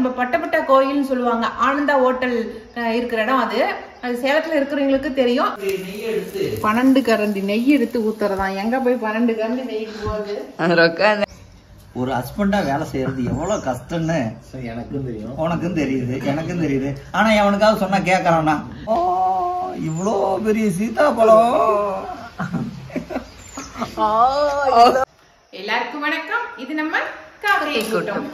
நம்ம பட்டப்பட்ட கோயில்னு சொல்லுவாங்க. ஆனந்தா ஹோட்டல் இருக்கிற இடம் அது. அது சேலத்துல இருக்கிறவங்களுக்கு தெரியும். நெய் எடுத்து. பன்னெண்டு கரண்டி நெய் எடுத்து ஊத்துறதான். எங்க போய் பன்னெண்டு கரண்டி நெய் போகுது ஒரு ஹஸ்பண்டா வேலை செய்யறது எவ்வளவு கஷ்டம்னு எனக்கும் தெரியும். உனக்கும் தெரியுது எனக்கும் தெரியுது. ஆனா எவனுக்காவது சொன்னா கேட்கறானா ஓ இவ்வளோ பெரிய சீதாப்பழம். எல்லாருக்கும் வணக்கம். இது நம்ம காவிரி கூட்டம்.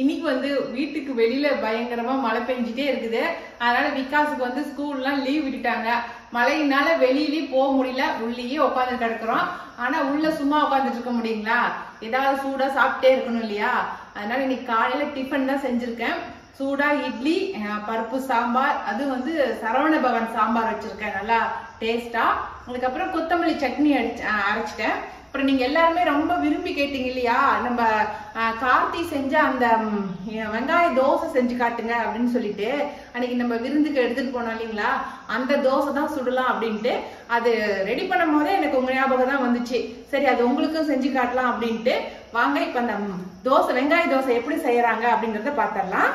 இன்னைக்கு வந்து வீட்டுக்கு வெளியில பயங்கரமா மழை பெஞ்சிட்டே இருக்குது. அதனால விகாஸுக்கு வந்து ஸ்கூல்லாம் லீவ் விட்டுட்டாங்க. மழையினால வெளியிலயே போக முடியல. உள்ளேயே உட்காந்து கிடக்குறோம். ஆனா உள்ள சும்மா உட்காந்துட்டு இருக்க முடியுங்களா? ஏதாவது சூடா சாப்பிட்டே இருக்கணும் இல்லையா? அதனால இன்னைக்கு காலையில டிஃபன் தான் செஞ்சிருக்கேன். சூடா இட்லி பருப்பு சாம்பார் அது வந்து சரவண பவன் சாம்பார் வச்சிருக்கேன். நல்லா டேஸ்டா அதுக்கப்புறம் கொத்தமல்லி சட்னி அடிச்சு அரைச்சிட்டேன். அப்புறம் நீங்க எல்லாருமே ரொம்ப விரும்பி கேட்டீங்க இல்லையா? நம்ம கார்த்தி செஞ்ச அந்த வெங்காய தோசை செஞ்சு காட்டுங்க அப்படின்னு சொல்லிட்டு அன்னைக்கு நம்ம விருந்துக்கு எடுத்துட்டு போனோம் இல்லைங்களா? அந்த தோசை தான் சுடலாம் அப்படின்ட்டு அது ரெடி பண்ணும் போதே எனக்கு உங்க ஞாபகம் தான் வந்துச்சு. சரி அது உங்களுக்கும் செஞ்சு காட்டலாம் அப்படின்ட்டு வாங்க இப்ப அந்த தோசை வெங்காய தோசை எப்படி செய்யறாங்க அப்படிங்கறத பாத்திரலாம்.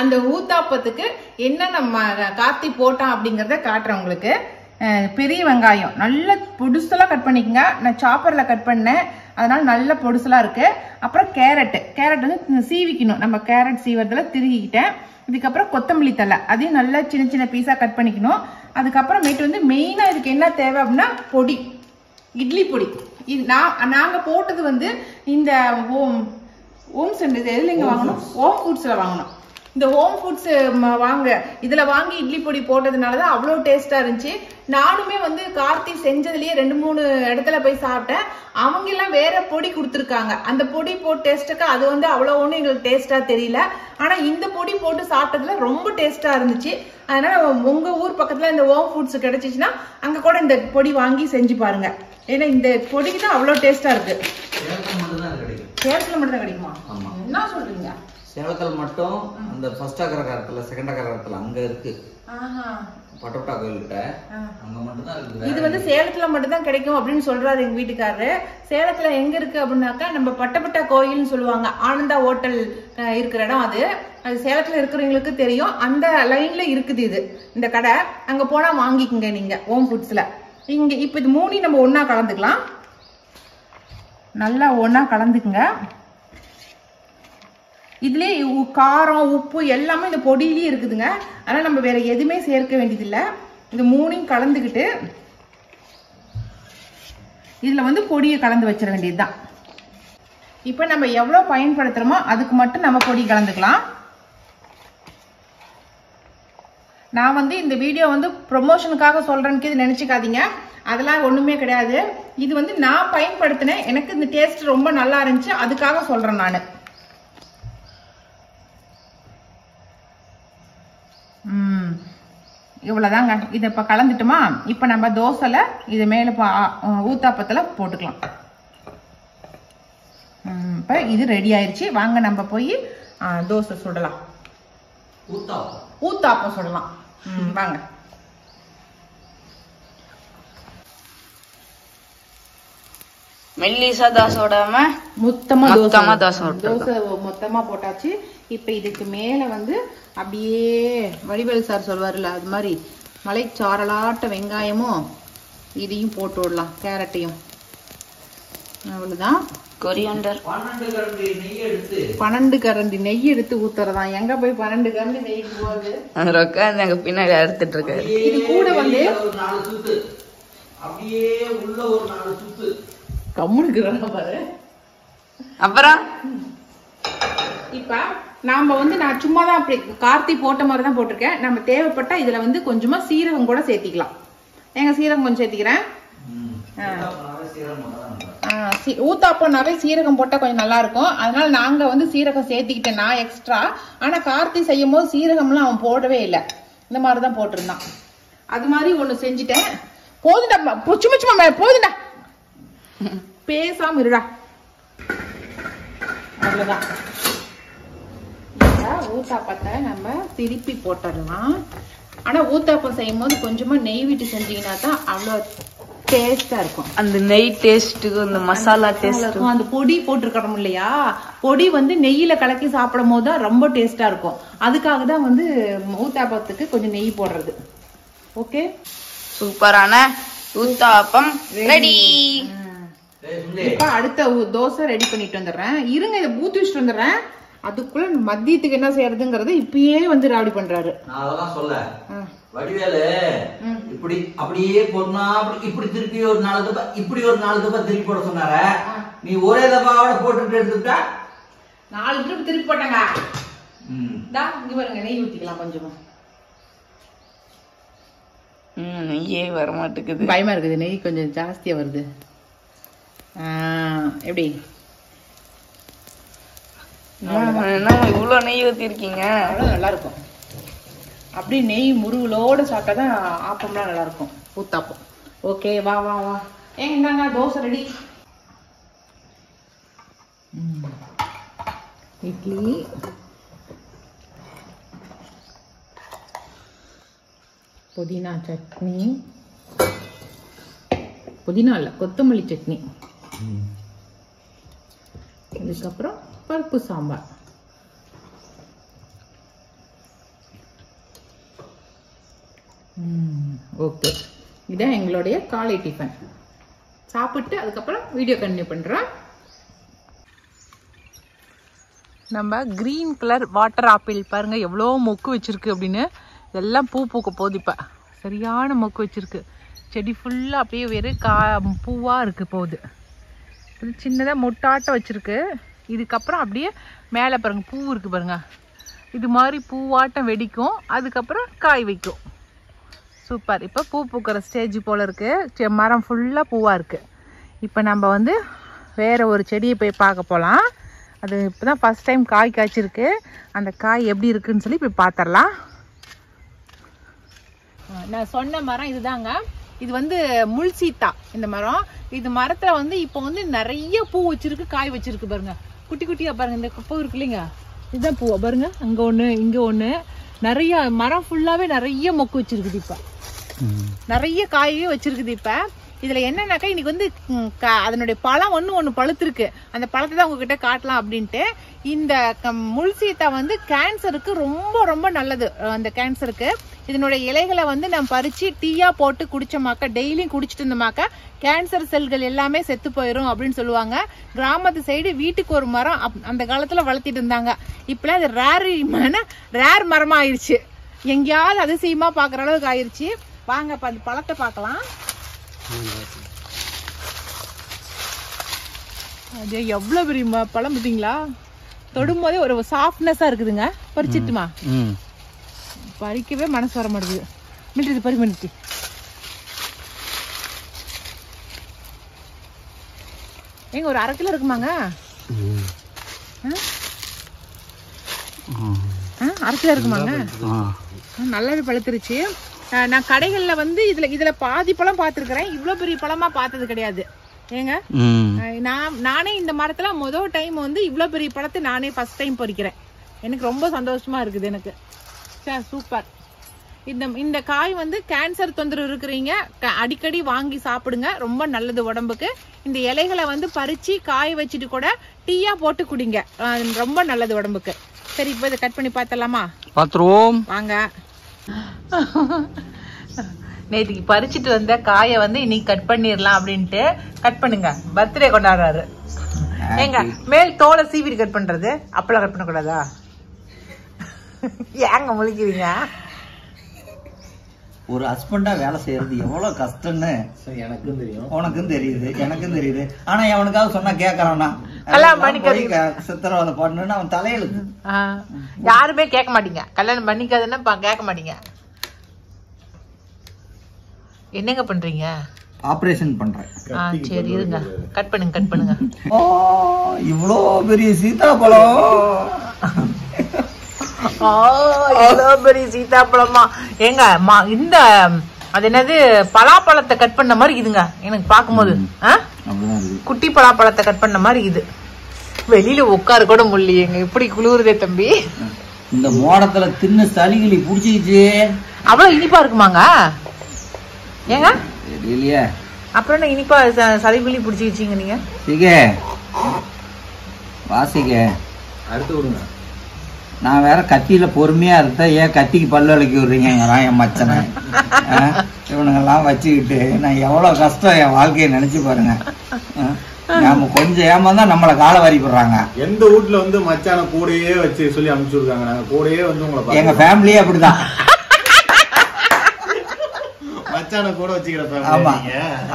அந்த ஊத்தாப்பத்துக்கு என்ன நம்ம கார்த்தி போட்டான் அப்படிங்கறத காட்டுறேன் உங்களுக்கு. பெரிய வெங்காயம். நல்ல பொடுசெல்லாம் கட் பண்ணிக்கங்க. நான் சாப்பர்ல கட் பண்ணேன். அதனால நல்ல பொடுசலா இருக்கு. அப்புறம் கேரட் கேரட் வந்து சீவிக்கணும். நம்ம கேரட் சீவறதுல திருகிக்கிட்டேன். இதுக்கப்புறம் கொத்தமல்லி தலை அதையும் நல்லா சின்ன சின்ன பீஸா கட் பண்ணிக்கணும். அதுக்கப்புறமேட்டு வந்து மெயினா இதுக்கு என்ன தேவை அப்படின்னா பொடி. இட்லி பொடி. இது நான் நாங்க போட்டது வந்து இந்த ஓம் ஓம் சென்டர் எதுல இங்க வாங்கணும்? ஓம் ஃபுட்ஸ்ல வாங்கணும். இந்த ஹோம் ஃபுட்ஸ் வாங்க இதுல வாங்கி இட்லி பொடி போட்டதுனால தான் அவ்வளோ டேஸ்டா இருந்துச்சு. நானுமே வந்து கார்த்தி செஞ்சதுலயே ரெண்டு மூணு இடத்துல போய் சாப்பிட்டேன். அவங்க எல்லாம் வேற பொடி கொடுத்துருக்காங்க. அந்த பொடி போட்டு டேஸ்ட்டுக்கு அது வந்து அவ்வளோ ஒன்றும் எங்களுக்கு டேஸ்டா தெரியல. ஆனா இந்த பொடி போட்டு சாப்பிட்டதுல ரொம்ப டேஸ்டா இருந்துச்சு. அதனால உங்க ஊர் பக்கத்துல இந்த ஹோம் ஃபுட்ஸ் கிடைச்சிச்சுன்னா அங்க கூட இந்த பொடி வாங்கி செஞ்சு பாருங்க. ஏன்னா இந்த பொடிக்கு தான் அவ்வளோ டேஸ்டா இருக்கு. சேலத்தில் மட்டும் தான் கிடைக்கும். என்ன சொல்றீங்க? சேலத்தில் மட்டும் அந்த ஃபர்ஸ்ட் அகரகாரத்துல செகண்ட் அகரகாரத்துல அங்க இருக்கு. பட்டோட்டா கோயில்கிட்ட. அங்க மட்டும் தான் இது வந்து சேலத்துல மட்டும் தான் கிடைக்கும் அப்படின்னு சொல்றாரு எங்க வீட்டுக்காரரு. சேலத்துல எங்க இருக்கு அப்படின்னாக்கா நம்ம பட்டப்பட்ட கோயில்னு சொல்லுவாங்க. ஆனந்தா ஹோட்டல் இருக்கிற இடம் அது. அது சேலத்துல இருக்கிறவங்களுக்கு தெரியும். அந்த லைன்ல இருக்குது இது. இந்த கடை. அங்க போனா வாங்கிக்கங்க நீங்க ஓம் ஃபுட்ஸ்ல. இங்க இப்ப இது மூணையும் நம்ம ஒண்ணா கலந்துக்கலாம். நல்லா ஒண்ணா கலந்துக்குங்க. இதுலேயே உ- காரம் உப்பு எல்லாமே இந்த பொடியிலேயே இருக்குதுங்க. ஆனால் நம்ம வேறு எதுவுமே சேர்க்க வேண்டியதில்லை. இது மூணையும் கலந்துக்கிட்டு இதில் வந்து பொடியை கலந்து வச்சிட வேண்டியது தான் இப்போ நம்ம எவ்வளோ பயன்படுத்துகிறோமோ அதுக்கு மட்டும் நம்ம பொடி கலந்துக்கலாம். நான் வந்து இந்த வீடியோ வந்து ப்ரொமோஷனுக்காக சொல்கிறேன்னு இது நினச்சிக்காதீங்க. அதெல்லாம் ஒன்றுமே கிடையாது. இது வந்து நான் பயன்படுத்தினேன். எனக்கு இந்த டேஸ்ட் ரொம்ப நல்லா இருந்துச்சு. அதுக்காக சொல்கிறேன் நான். இவ்வளோதாங்க இதை இப்போ கலந்துட்டுமா? இப்போ நம்ம தோசையில் இது மேலே ஊத்தாப்பத்தில் போட்டுக்கலாம். இப்போ இது ரெடி ஆயிருச்சு. வாங்க நம்ம போய் தோசை சுடலாம். ஊத்தா ஊத்தாப்பம் சுடலாம். வாங்க. மெல்லிசா தோசை விடாம மொத்தமா மொத்தமா தோசை தோசை மொத்தமா போட்டாச்சு. இப்போ இதுக்கு மேல வந்து அப்படியே வடிவேல் சார் சொல்வாருல்ல அது மாதிரி மலைச்சாரலாட்ட வெங்காயமும் இதையும் போட்டு விடலாம் கேரட்டையும். அவ்வளவுதான். கொரியாண்டர். பன்னெண்டு கரண்டி நெய் எடுத்து. ஊத்துறதான். எங்க போய் பன்னெண்டு கரண்டி நெய் போகுது ரொக்க எங்க பின்னாடி அறுத்துட்டு இருக்காரு இது கூட வந்து ஒரு நாலு சுத்து. அப்படியே உள்ள ஒரு நாலு சுத்து. கம்முனுக்குறாங்க பாரு. அப்புறம்? இப்ப நாம வந்து நான் சும்மா தான் அப்படி கார்த்தி போட்ட மாதிரி தான் போட்டிருக்கேன். நம்ம தேவைப்பட்டா இதுல வந்து கொஞ்சமா சீரகம் கூட சேர்த்திக்கலாம். ஏங்க சீரகம் கொஞ்சம் சேர்த்திக்கிறேன். ஆ. ஊத்தாப்பம்னாவே சீரகம் மட்டும் தான் நம்புறேன். ஆ, சீ- ஊத்தாப்பம்னாவே சீரகம் போட்டா கொஞ்சம் நல்லா இருக்கும். அதனால நாங்க வந்து சீரகம் சேர்த்திக்கிட்டேன் நான் எக்ஸ்ட்ரா ஆனா கார்த்தி செய்யும் போது சீரகம்லாம் அவன் போடவே இல்லை. இந்த மாதிரி தான் போட்டிருந்தான். அது மாதிரி ஒண்ணு செஞ்சுட்டேன். போதுண்டா சும்மா சும்மா போதுண்டா. பேசாம இருடா. அவ்வளவுதான். ஊத்தாப்பத்தை நம்ம திருப்பி போட்டுடலாம். ஆனா ஊத்தாப்பம் செய்யும் போது கொஞ்சமா நெய் விட்டு செஞ்சீங்கன்னா தான் அவ்வளோ டேஸ்டா இருக்கும். அந்த நெய் டேஸ்ட்டுக்கு இந்த மசாலா டேஸ்ட். அந்த பொடி போட்டிருக்கிறோம் இல்லையா? பொடி வந்து நெய்யில கலக்கி சாப்பிடும் போது தான் ரொம்ப டேஸ்டா இருக்கும். அதுக்காக தான் வந்து ஊத்தாப்பத்துக்கு கொஞ்சம் நெய் போடுறது. ஓகே சூப்பரான ஊத்தாப்பம் ரெடி இப்ப அடுத்த தோசை ரெடி பண்ணிட்டு வந்துடுறேன். இருங்க இதை ஊத்தி வச்சுட்டு வந்துடுறேன். அதுக்குள்ள மதியத்துக்கு என்ன செய்யறதுங்கறத இப்பயே வந்து ராவடி பண்றாரு. நான் அதெல்லாம் சொல்ல. வடிவேலு இப்படி அப்படியே அப்படி இப்படி திருப்பி ஒரு நாலு தப்பா இப்படி ஒரு நாலு தப்பா திருப்பி போட சொன்னார. நீ ஒரே தப்பாவோட போட்டுட்டு எடுத்துட்டா நாலு ட்ரிப் திருப்பி போட்டாங்க. ம். தா இங்க பாருங்க நெய் ஊத்திக்கலாம் கொஞ்சமா. ம் நெய்யே வர மாட்டேங்குது பயமா இருக்குது நெய் கொஞ்சம் ஜாஸ்தியா வருது. எப்படி? என்ன இவ்வளவு நெய் ஊத்திருக்கீங்க? அவ்வளவு நல்லா இருக்கும் அப்படியே நெய் முருகலோட சாப்பிட்டா தான் ஆப்பம்லாம் நல்லா இருக்கும் ஊத்தாப்பம். ஓகே வா வா வா. ஏங்க இந்தாங்க தோசை ரெடி. இட்லி. புதினா சட்னி. புதினா இல்லை கொத்தமல்லி சட்னி. இதுக்கப்புறம் பருப்பு சாம்பார். ஓகே இதான் எங்களுடைய காலை டிஃபன் சாப்பிட்டு அதுக்கப்புறம் வீடியோ கண்டினியூ பண்ணுறோம் நம்ம க்ரீன் கலர் வாட்டர் ஆப்பிள் பாருங்க எவ்வளோ மொக்கு வச்சிருக்கு அப்படின்னு. எல்லாம் பூ பூக்க போகுது இப்போ. சரியான மொக்கு வச்சிருக்கு. செடி ஃபுல்லாக அப்படியே வெறும் கா பூவாக இருக்கு போகுது. இது சின்னதாக மொட்டாட்டம் வச்சுருக்கு. இதுக்கப்புறம் அப்படியே மேலே பாருங்க பூ இருக்குது பாருங்க. இது மாதிரி பூவாட்டம் வெடிக்கும். அதுக்கப்புறம் காய் வைக்கும். சூப்பர். இப்போ பூ பூக்கிற ஸ்டேஜ் போல் இருக்குது மரம் ஃபுல்லாக பூவாக இருக்குது இப்போ நம்ம வந்து வேறு ஒரு செடியை போய் பார்க்க போகலாம் அது இப்போ தான் ஃபஸ்ட் டைம் காய் காய்ச்சிருக்கு. அந்த காய் எப்படி இருக்குன்னு சொல்லி போய் பார்த்துடலாம் நான் சொன்ன மரம் இதுதாங்க. இது வந்து முள் சீத்தா இந்த மரம். இது மரத்துல வந்து இப்போ வந்து நிறைய பூ வச்சிருக்கு காய் வச்சிருக்கு பாருங்க. குட்டி குட்டியா பாருங்க இந்த பூ இருக்கு இல்லைங்க? இதுதான் பூவா? பாருங்க அங்க ஒண்ணு இங்க ஒண்ணு. நிறைய மரம் ஃபுல்லாவே நிறைய மொக்கு வச்சிருக்குது இப்ப. நிறைய காயே வச்சிருக்குது இப்ப. இதுல என்னன்னாக்கா இன்னைக்கு வந்து க- அதனுடைய பழம் ஒண்ணு ஒண்ணு பழுத்திருக்கு. அந்த பழத்தை தான் உங்ககிட்ட காட்டலாம் அப்படின்ட்டு இந்த க- முள் சீத்தா வந்து கேன்சருக்கு ரொம்ப ரொம்ப நல்லது. அந்த கேன்சருக்கு இதனுடைய இலைகளை வந்து நம்ம பறிச்சு டீயா போட்டு குடித்தோமாக்கா டெய்லியும் குடிச்சிட்டு இருந்தோமாக்கா கேன்சர் செல்கள் எல்லாமே செத்து போயிடும் அப்படின்னு சொல்லுவாங்க. கிராமத்து சைடு வீட்டுக்கு ஒரு மரம் அப்- அந்த காலத்துல வளர்த்திட்டு இருந்தாங்க. இப்பெல்லாம் அது ரேர் ரேர் மரமா ஆயிடுச்சு எங்கேயாவது அதிசயமா பாக்குற அளவுக்கு ஆயிடுச்சு வாங்க இப்ப அந்த பழத்தை பார்க்கலாம். அது எவ்வளவு பெரிய பழம் பார்த்தீங்களா தொடும் போதே ஒரு சாஃப்ட்னஸா இருக்குதுங்க. பறிச்சிட்டுமா? பறிக்கவே மனசு வர மாட்டேங்குது மில்ட்ரி பறி மில்ட்ரி ஏங்க ஒரு அரை கிலோ இருக்குமாங்க? அரை கிலோ இருக்குமாங்க? நல்லாவே பழுத்துருச்சு. நான் கடைகள்ல வந்து இதுல இதுல பாதி பழம் பார்த்துருக்கிறேன். இவ்வளவு பெரிய பழமா பார்த்தது கிடையாது. ஏங்க? நான் நானே இந்த மரத்துல முதல் டைம் வந்து இவ்வளோ பெரிய பழத்தை நானே ஃபர்ஸ்ட் டைம் பறிக்கிறேன். எனக்கு ரொம்ப சந்தோஷமா இருக்குது எனக்கு. சே சூப்பர் இந்த இந்த காய் வந்து கேன்சர் தொந்தரவு இருக்கிறீங்க அடிக்கடி வாங்கி சாப்பிடுங்க. ரொம்ப நல்லது உடம்புக்கு. இந்த இலைகளை வந்து பறிச்சு காய வச்சுட்டு கூட டீயா போட்டு குடிங்க. ரொம்ப நல்லது உடம்புக்கு. சரி இப்போ இதை கட் பண்ணி பார்த்தலாமா பாத்துருவோம் வாங்க. நேற்றுக்கு பறிச்சிட்டு வந்த காயை வந்து இன்னைக்கு கட் பண்ணிடலாம் அப்படின்ட்டு கட் பண்ணுங்க. பர்த்டே கொண்டாடுறாரு. ஏங்க மேல் தோலை சீவிட்டு கட் பண்றது? அப்பெல்லாம் கட் பண்ணக்கூடாதா? ஏங்க முழிக்கிறீங்க? ஒரு ஹஸ்பண்டா வேலை செய்யறது எவ்வளவு கஷ்டம்னு. எனக்கும் தெரியும். உனக்கும் தெரியுது எனக்கும் தெரியுது. ஆனா எவனுக்காவது சொன்னா கேக்குறானா கல்யாணம் பண்ணிக்காதீங்க. சித்திரவதை பண்ணுன்னு அவன் தலையெழுத்து. யாருமே கேட்க மாட்டீங்க. கல்யாணம் பண்ணிக்காதுன்னா பா- கேட்க மாட்டீங்க. என்னங்க பண்றீங்க? ஆபரேஷன் பண்றேன். சரி இருங்க. கட் பண்ணுங்க கட் பண்ணுங்க. ஓ இவ்வளோ பெரிய சீதாப்பழம் ஆ, இவ்வளோ பெரிய சீதாப்பழமா ஏங்க மா- இந்த அது என்னது பலாப்பழத்தை கட் பண்ண மாதிரி இதுங்க எனக்கு பார்க்கும்போது. ஆ? அப்படிதான் இருக்கு குட்டி பலாப்பழத்தை கட் பண்ண மாதிரி இது. வெளியில உட்கார கூட முடியலையேங்க இப்படி குளிருதே தம்பி? இந்த மோடத்துல தின்னு சளிகிளி புடிச்சிக்கிச்சு. அவ்வளவு இனிப்பா இருக்குமாங்க? ஏங்க? தெரியலையே. அப்புறம் என்ன இனிப்பா ச- சளிக்குள்ளி பிடிச்சி வச்சீங்க நீங்க? சிகே. வாசிக்க அடுத்து விடுங்க. நான் வேற கத்தியில பொறுமையா இருந்தேன் ஏன் கத்திக்கு பல்லு விளக்கி விடுறீங்கிறான் என் மச்சனை? இவனுங்கெல்லாம் வச்சுக்கிட்டு நான் எவ்வளவு கஷ்டம் என் வாழ்க்கையை நினைச்சு பாருங்க. ஆ? நாம கொஞ்சம் ஏமாந்தா நம்மளை காலை வாரி போடுறாங்க. எந்த வீட்ல வந்து மச்சான கூடயே வச்சு சொல்லி அனுப்பிச்சு விடுறாங்க நாங்க கூடயே வந்து உங்களை எங்க. ஃபேமிலியே அப்படிதான். மச்சான கூட வச்சுக்கிற ஆமா.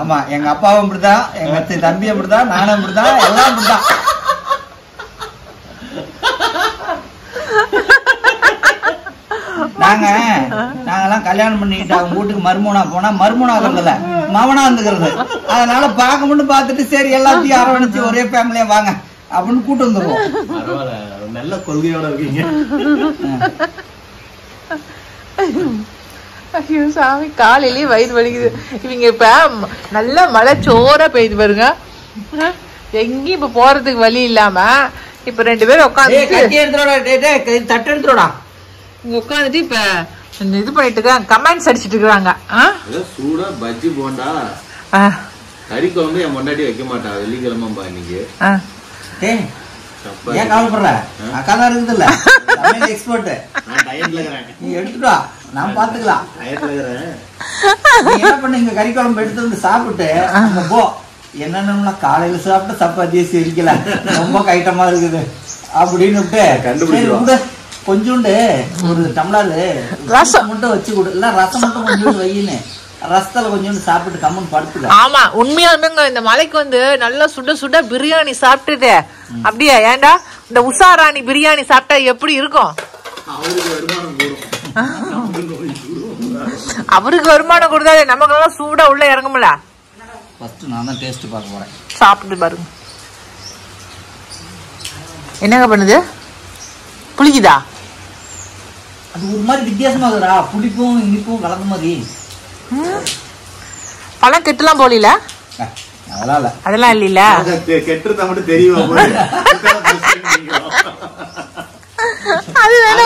ஆமா. எங்க அப்பாவும் அப்படிதான். எங்க தி- தம்பியும் அப்படிதான். நானும் அப்படிதான். எல்லாம் அப்படிதான். நாங்க நாங்கெல்லாம் கல்யாணம் பண்ணிக்கிட்டு அவங்க வீட்டுக்கு மருமூனா போனா மருமூனா ஆகுறதுல மவனா இருந்துக்கிறது. அதனால பார்க்க மட்டும் பார்த்துட்டு சரி எல்லாத்தையும் அரவணைச்சு ஒரே ஃபேமிலியா வாங்க. அப்படின்னு கூட்டு வந்துருவோம். நல்ல கொள்கையோட இருக்கீங்க. ஐயோ சாமி காலையிலேயே வயிறு வலிக்குது. இவங்க இப்ப நல்ல மழை சோறா பெய்து பாருங்க. எங்கேயும் இப்ப போறதுக்கு வழி இல்லாம இப்ப ரெண்டு பேரும் உட்காந்து தட்டு எடுத்துடா இங்க உட்காந்துட்டு இப்ப இந்த இது பண்ணிட்டு இருக்காங்க. கமெண்ட்ஸ் அடிச்சிட்டு இருக்காங்க. ஏதோ சூடா பஜ்ஜி போண்டா. கறி குழம்பு என் முன்னாடி வைக்க மாட்டா. வெள்ளிக்கிழமைப்பா இன்னைக்கு. ஏன் கவலைப்படுற? அக்கா தான் இருக்குது இல்ல தமிழ் எக்ஸ்பர்ட் நீ எடுத்துட்டு வா. நான் பாத்துக்கலாம். என்ன பண்ணுங்க கறி குழம்பு எடுத்து வந்து சாப்பிட்டு அங்க போ. என்னன்னா காலையில சாப்பிட்டு சப்பாத்தியே சிரிக்கல. ரொம்ப கைட்டமா இருக்குது. அப்படின்னு விடு. கொஞ்சோண்டு ஒரு டம்ளர். ரசம். மட்டும் வச்சு கொடு. இல்ல ரசம் மட்டும் கொஞ்சோண்டு வையின்னு. ரசத்துல கொஞ்சோண்டு சாப்பிட்டு கம்முன்னு படுத்துக்க. ஆமா உண்மையாலுமேங்க இந்த மலைக்கு வந்து நல்லா சுட சுட பிரியாணி சாப்பிட்டுட்டு. அப்படியே? ஏன்டா இந்த உஷாராணி பிரியாணி சாப்பிட்டா எப்படி இருக்கும்? அவருக்கு வருமானம் கூடும். அவருக்கு வருமானம் கொடுத்தாலே நமக்கு எல்லாம் சூடா உள்ள இறங்கும்ல. ஃபர்ஸ்ட் நான் தான் டேஸ்ட் பார்க்க போறேன். சாப்பிட்டு பாருங்க. என்னங்க பண்ணுது? புளிக்குதா? அது ஒரு மாதிரி வித்தியாசமா இருக்குடா. புளிப்பும் இனிப்பும் கலந்த மாதிரி. பழம் கெட்டுலாம் போலில? அதெல்லாம் இல்ல அதெல்லாம் இல்லைல்ல கெட்டுறத மட்டும் தெரியுமா அது வேணா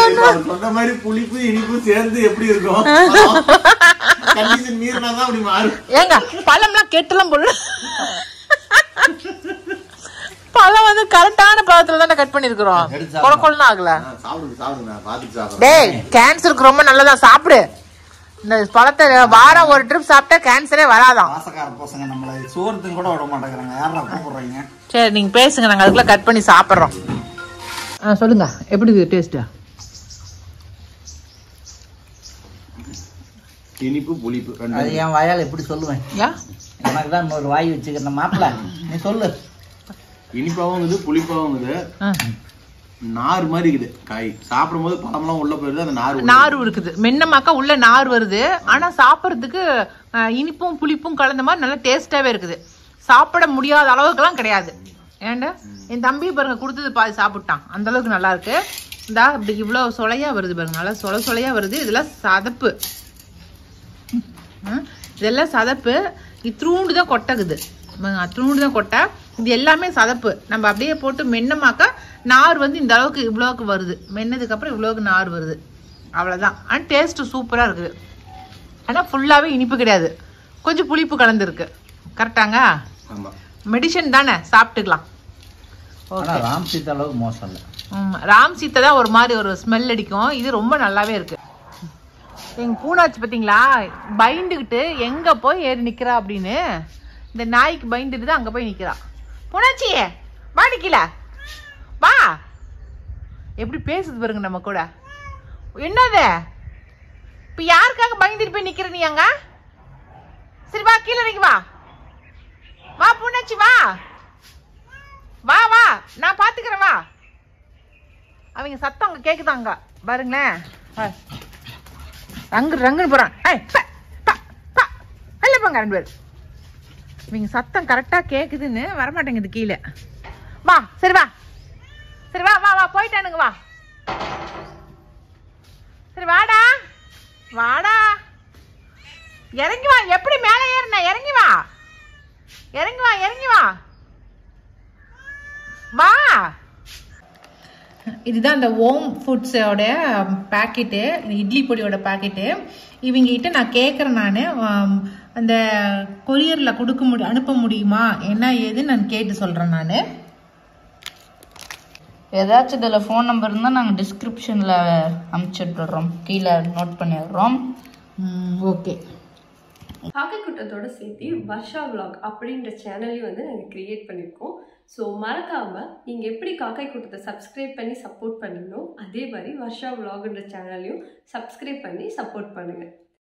சொன்ன மாதிரி புளிப்பு இனிப்பு சேர்ந்து எப்படி இருக்கும்? கண்டிஷன் மீறினாதான் அப்படி மாறும். ஏங்க பழம்லாம் கெட்டுலாம் போல. பழம் வந்து கரெக்டான பழத்துல தானே கட் பண்ணிருக்கிறோம் எடுத்து கொல கொலன்னு ஆகல. சாப்பிடுங்க சாப்பிடுங்க டேய் கேன்சருக்கு ரொம்ப நல்லதா சாப்பிடு. இந்த பழத்தை வாரம் ஒரு ட்ரிப் சாப்பிட்டா கேன்சரே வராதாம். ஆசக்கார பசங்க நம்மள சோறுத்துக்கு கூட விட மாட்டேங்கிறாங்க. யாரா கூப்பிடுறீங்க? சரி நீங்க பேசுங்க. நாங்க அதுக்குள்ள கட் பண்ணி சாப்பிடுறோம். சொல்லுங்க. எப்படி டேஸ்ட் இனிப்பு புளிப்பு. ரெண்டு. அது என் வாயால் எப்படி சொல்லுவேன்? எனக்கு தான் இன்னொரு வாய் வச்சுக்கிற மாப்பிள்ள. நீ சொல்லு. புளிப்பாவும் இருக்குது. நார் மாதிரி இருக்குது. காய். சாப்பிடும் போது பழம்லாம் உள்ள போயிருது அந்த நார் நார் இருக்குது மென்னமாக்கா உள்ள நார் வருது. ஆனா சாப்பிட்றதுக்கு இனிப்பும் புளிப்பும் கலந்த மாதிரி நல்லா டேஸ்டாவே இருக்குது. சாப்பிட முடியாத அளவுக்குலாம் கிடையாது. ஏண்டா என் தம்பி பாருங்க கொடுத்தது பாதி சாப்பிட்டான். அந்த அளவுக்கு நல்லா இருக்கு. இந்தா இப்படி இவ்வளவு சொலையா வருது பாருங்க. நல்லா சொல சொலையா வருது. இதெல்லாம் சதப்பு. இதெல்லாம் சதப்பு. இத்திரூண்டு தான் கொட்டகுது. அத்திரூண்டு தான் கொட்டை. இது எல்லாமே சதப்பு. நம்ம அப்படியே போட்டு மென்னமாக்கா நார் வந்து இந்த அளவுக்கு இவ்வளோவுக்கு வருது. மென்னதுக்கு அப்புறம் இவ்வளோவுக்கு நார் வருது. அவ்வளோதான் ஆனால் டேஸ்ட்டு சூப்பராக இருக்குது. ஆனால் ஃபுல்லாகவே இனிப்பு கிடையாது. கொஞ்சம் புளிப்பு கலந்துருக்கு. கரெக்டாங்க? மெடிசன் தானே. சாப்பிட்டுக்கலாம். ஆனா ராம் சீதா அளவுக்கு மோசம் இல்லை. ராம் சீத்தை தான் ஒரு மாதிரி ஒரு ஸ்மெல் அடிக்கும். இது ரொம்ப நல்லாவே இருக்கு. எங்க பூனாச்சு பாத்தீங்களா? பயந்துகிட்டு எங்க போய் ஏறி நிக்கிறா அப்படின்னு? இந்த நாய்க்கு பயந்துட்டு தான் அங்க போய் நிக்கிறா. புணர்ச்சியே வா நிக்கல. வா. எப்படி பேசுது பாருங்க நம்ம கூட. என்னது? இப்ப யாருக்காக பயந்துட்டு போய் நிக்கிற நீ அங்க? சரி வா கீழே இறங்கி வா. வா புணர்ச்சி வா. வா வா. நான் பாத்துக்கிறேன் வா. அவங்க சத்தம் அங்க கேக்குதாங்க பாருங்களேன். ஆ. ரங்கு ரங்குன்னு போறான். ஏய், பா பா பா. ரெண்டு பேர் இவங்க சத்தம் கரெக்டா கேக்குதுன்னு வரமாட்டேங்குது கீழே. வா சரி வா. சரி வா வா வா போயிட்டானுங்க வா. சரி வாடா. வாடா. இறங்கி வா எப்படி மேலே ஏறின? இறங்கி வா. இறங்கி வா இறங்கி வா. வா. இதுதான் அந்த ஓம் ஃபுட்ஸோட பாக்கெட்டு இட்லி பொடியோட பாக்கெட்டு இவங்க கிட்ட நான் கேட்குறேன் நான் அந்த கொரியரில் கொடுக்க முடி அனுப்ப முடியுமா? என்ன ஏதுன்னு நான் கேட்டு சொல்கிறேன் நான். ஏதாச்சும் இதில் ஃபோன் நம்பர் இருந்தால் நாங்கள் டிஸ்கிரிப்ஷனில் அமுச்சிட்டுறோம் கீழே நோட் பண்ணிடுறோம். ஓகே. காக்கை கூட்டத்தோட சேர்த்து வர்ஷா vlog அப்படின்ற சேனலையும் வந்து நாங்கள் கிரியேட் பண்ணியிருக்கோம் ஸோ மறக்காமல் நீங்கள் எப்படி காக்கை கூட்டத்தை சப்ஸ்கிரைப் பண்ணி சப்போர்ட் பண்ணீங்களோ அதே மாதிரி வர்ஷா விலாகுன்ற சேனலையும் சப்ஸ்கிரைப் பண்ணி சப்போர்ட் பண்ணுங்கள்